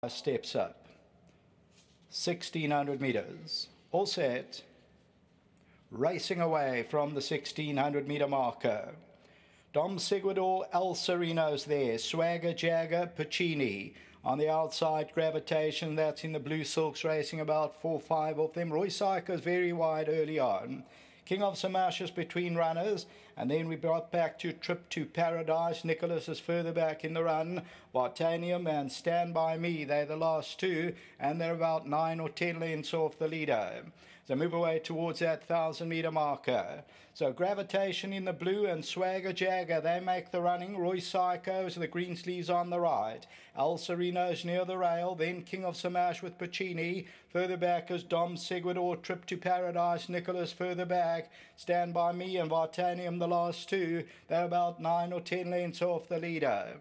Uh, steps up. 1600 meters. All set. Racing away from the 1600 meter marker. Dom Seguidor, El Sereno's there. Swagger, Jagger, Putchini. On the outside, Gravitation, that's in the blue silks, racing about 4 5 of them. Roy Psycho's very wide early on. King of Samashes between runners. And then we brought back to Trip to Paradise. Nicholas is further back in the run. Vartanium and Stand By Me, they're the last two. And they're about nine or ten lengths off the leader. So move away towards that thousand meter marker. So gravitation in the blue and Swagger Jagger, they make the running. Roy Psychos, the green sleeves on the right. El Sereno's near the rail. Then King of Samash with Putchini. Further back is Dom Seguidor, Trip to Paradise. Nicholas further back. Stand by me and Vartanium, the last two. They're about nine or ten lengths off the leader.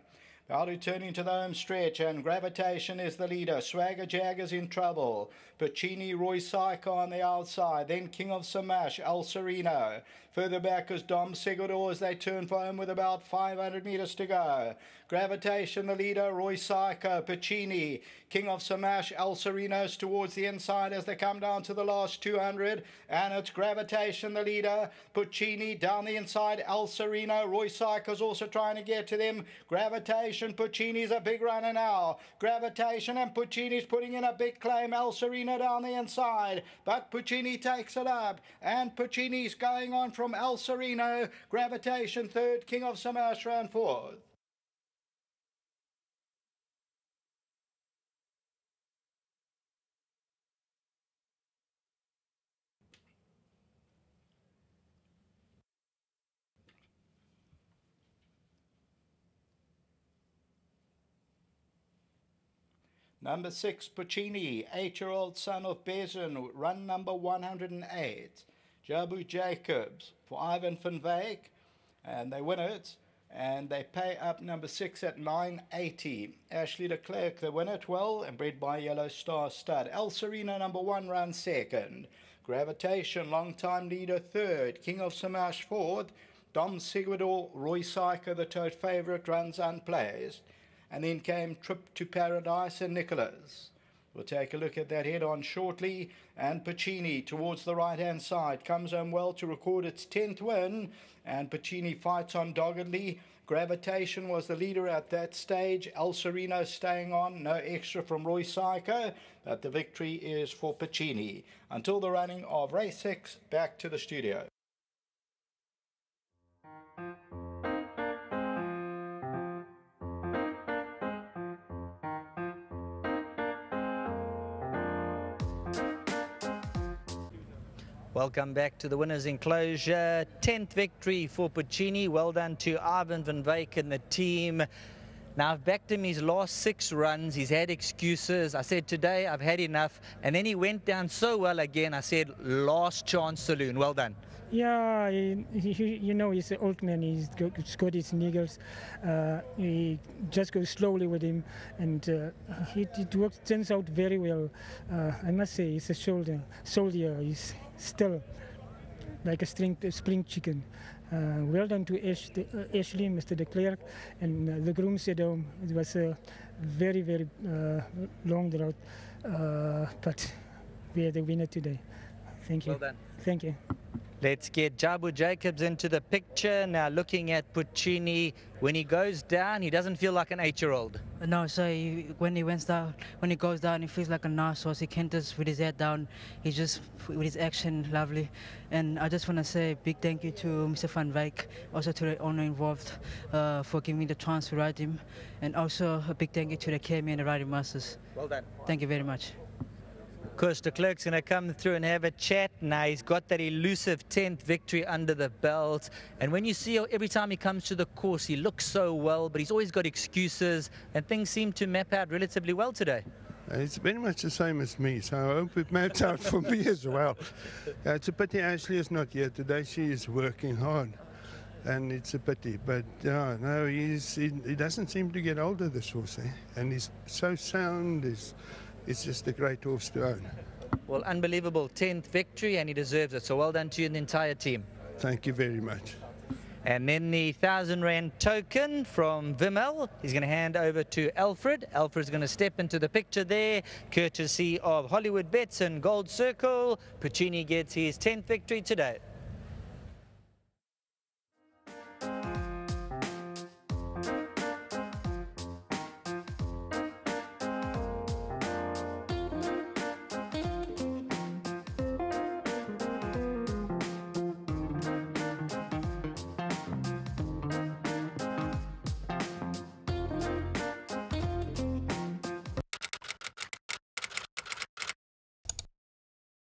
Now returning to the home stretch, and Gravitation is the leader. Swagger Jagger's in trouble. Putchini, Roy Psycho on the outside. Then King of Samash, El Sereno. Further back is Dom Seguidor as they turn for home with about 500 metres to go. Gravitation, the leader, Roy Psycho, Putchini, King of Samash, El Serenos towards the inside as they come down to the last 200. And it's Gravitation, the leader, Putchini down the inside, El Sereno. Roy Psycho's also trying to get to them. Gravitation, Putchini's a big runner now. Gravitation and Putchini's putting in a big claim. El Sereno down the inside. But Putchini takes it up. And Putchini's going on from El Sereno. Gravitation third, King of Samash round fourth. Number six, Putchini, eight-year-old son of Bezin, run number 108. Jabu Jacobs for Ivan van Wyk, and they win it. And they pay up number six at 980. Ashley de Klerk, they win it well, and bred by Yellow Star Stud. El Sereno, number one, run second. Gravitation, long-time leader, third. King of Samash, fourth. Dom Seguidor, Roy Psycho, the tote favourite, runs unplaced. And then came Trip to Paradise and Nicholas. We'll take a look at that head on shortly. And Putchini towards the right hand side comes home well to record its 10th win. And Putchini fights on doggedly. Gravitation was the leader at that stage. El Sereno staying on, no extra from Roy Psycho, but the victory is for Putchini. Until the running of race six, back to the studio. Welcome back to the winner's enclosure. 10th victory for Putchini. Well done to Ivan van Wyk and the team. Now, I've backed him his last six runs. He's had excuses. I said, today I've had enough. And then he went down so well again. I said, last chance saloon. Well done. Yeah, he, he, you know, he's an old man. He's got, he's got his niggles. Uh, he just goes slowly with him, and uh, it, it works, turns out very well. Uh, I must say, he's a soldier. Soldier. He's still like a string, spring chicken. Uh, well done to Ash, uh, Ashley, Mr. de Klerk, and uh, the groom said um, it was a very, very uh, long drought, uh, but we are the winner today. Thank you. Well done. Thank you. Let's get Jabu Jacobs into the picture. Now, looking at Putchini, when he goes down, he doesn't feel like an eight-year-old. No, so he, when he went down, when he goes down, he feels like a nice horse. He canters with his head down. He just, with his action, lovely. And I just want to say a big thank you to Mr. Van Wyk, also to the owner involved uh, for giving me the chance to ride him. And also a big thank you to the KME and the riding masters. Well done. Thank you very much. Course, de Klerk's going to come through and have a chat. Now he's got that elusive 10th victory under the belt. And when you see every time he comes to the course, he looks so well, but he's always got excuses, and things seem to map out relatively well today. It's very much the same as me, so I hope it maps out for me as well. Uh, it's a pity Ashley is not here today. She is working hard, and it's a pity. But uh, no, he's, he, he doesn't seem to get older, this horse, eh? and he's so sound. He's, it's just a great horse to own. Well, unbelievable 10th victory, and he deserves it. So well done to you and the entire team. Thank you very much. And then the thousand rand token from Vimmel. He's going to hand over to Alfred. Alfred's going to step into the picture there, courtesy of Hollywoodbets and Gold Circle. Putchini gets his 10th victory today.